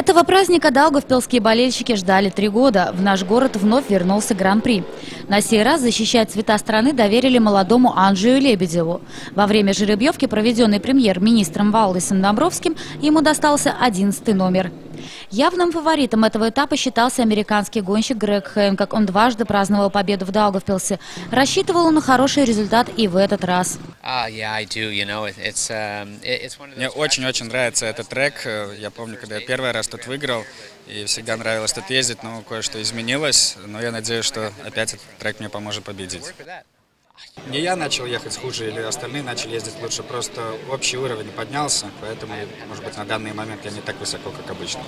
Этого праздника даугавпилские болельщики ждали три года. В наш город вновь вернулся Гран-при. На сей раз защищать цвета страны доверили молодому Анджею Лебедеву. Во время жеребьевки, проведенной премьер-министром Валдисом Домбровским, ему достался одиннадцатый номер. Явным фаворитом этого этапа считался американский гонщик Грег Хэнкок. Он дважды праздновал победу в Даугавпилсе. Рассчитывал он на хороший результат и в этот раз. Мне очень-очень нравится этот трек. Я помню, когда я первый раз тут выиграл, и всегда нравилось тут ездить, но кое-что изменилось. Но я надеюсь, что опять этот трек мне поможет победить. Не я начал ехать хуже или остальные начали ездить лучше, просто общий уровень поднялся, поэтому, может быть, на данный момент я не так высоко, как обычно.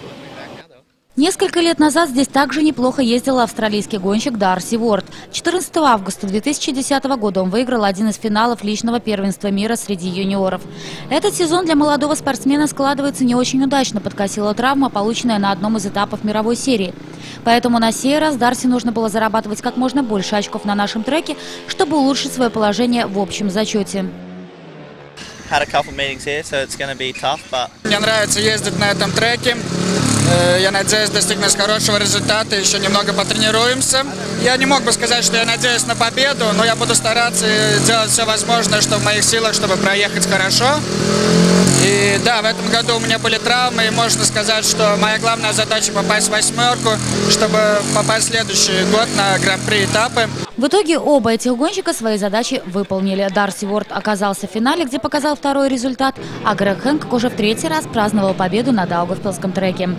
Несколько лет назад здесь также неплохо ездил австралийский гонщик Дарси Уорд. 14 августа 2010 года он выиграл один из финалов личного первенства мира среди юниоров. Этот сезон для молодого спортсмена складывается не очень удачно, подкосила травма, полученная на одном из этапов мировой серии. Поэтому на сей раз Дарси нужно было зарабатывать как можно больше очков на нашем треке, чтобы улучшить свое положение в общем зачете. Мне нравится ездить на этом треке. Э, я надеюсь достигнуть хорошего результата, еще немного потренируемся. Я не мог бы сказать, что я надеюсь на победу, но я буду стараться делать все возможное, что в моих силах, чтобы проехать хорошо. И да, в этом году у меня были травмы, и можно сказать, что моя главная задача попасть в восьмерку, чтобы попасть в следующий год на гран-при этапы. В итоге оба этих гонщика свои задачи выполнили. Дарси Уорд оказался в финале, где показал второй результат, а Грег Хэнк уже в третий раз праздновал победу на Даугавпилском треке.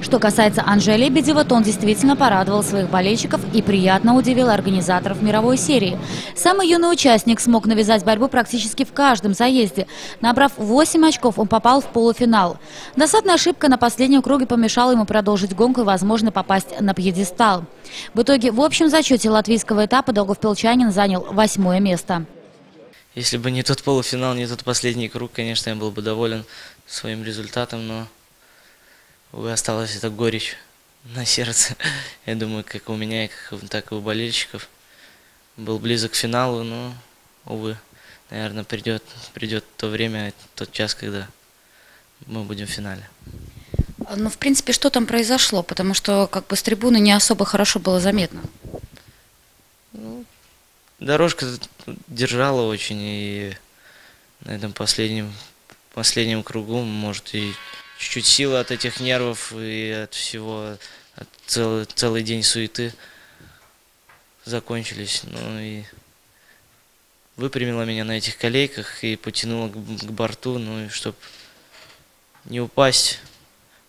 Что касается Анжея Лебедева, то он действительно порадовал своих болельщиков и приятно удивил организаторов мировой серии. Самый юный участник смог навязать борьбу практически в каждом заезде. Набрав 8 очков, он попал в полуфинал. Досадная ошибка на последнем круге помешала ему продолжить гонку и, возможно, попасть на пьедестал. В итоге в общем зачете латвийского этапа Долговпилчанин занял восьмое место. Если бы не тот полуфинал, не тот последний круг, конечно, я был бы доволен своим результатом, но осталась эта горечь на сердце. Я думаю, как у меня, так и у болельщиков. Был близок к финалу, но, увы, наверное, придет, придет то время, тот час, когда мы будем в финале. Ну, в принципе, что там произошло? Потому что как бы с трибуны не особо хорошо было заметно. Ну, дорожка держала очень, и на этом последнем, последнем кругу, может, и чуть-чуть силы от этих нервов и от всего, от целый, целый день суеты закончились. Ну и выпрямила меня на этих колейках и потянула к, к борту, ну и чтобы не упасть,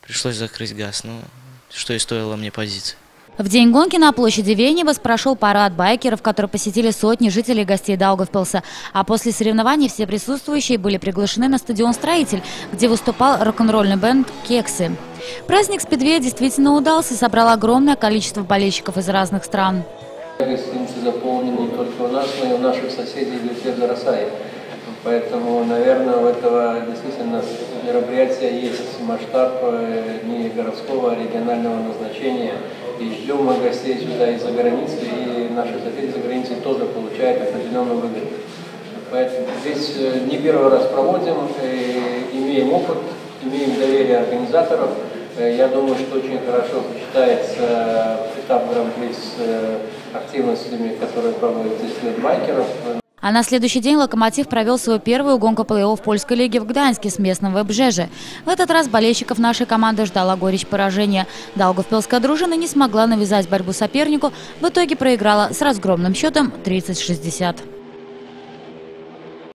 пришлось закрыть газ, ну, что и стоило мне позиции. В день гонки на площади Веневас прошел парад байкеров, который посетили сотни жителей и гостей Даугавпилса. А после соревнований все присутствующие были приглашены на стадион «Строитель», где выступал рок-н-ролльный бенд «Кексы». Праздник спидвея действительно удался и собрал огромное количество болельщиков из разных стран. Гостиницы заполнены не только у нас, но и у наших соседей в Зарасае. Поэтому, наверное, у этого действительно мероприятия есть масштаб э, не городского, а регионального назначения. И ждем гостей сюда из-за границы, и наши соседи за границей тоже получают определенную выгоду. Поэтому здесь э, не первый раз проводим, э, имеем опыт, имеем доверие организаторов. Я думаю, что очень хорошо сочетается этап гран-при с активностями, которые проводят здесь байкеров. А на следующий день «Локомотив» провел свою первую гонку плей-офф польской лиги в Гданьске с местным ВБЖЖ. В этот раз болельщиков нашей команды ждала горечь поражения. Даугавпилская дружина не смогла навязать борьбу сопернику, в итоге проиграла с разгромным счетом 30-60.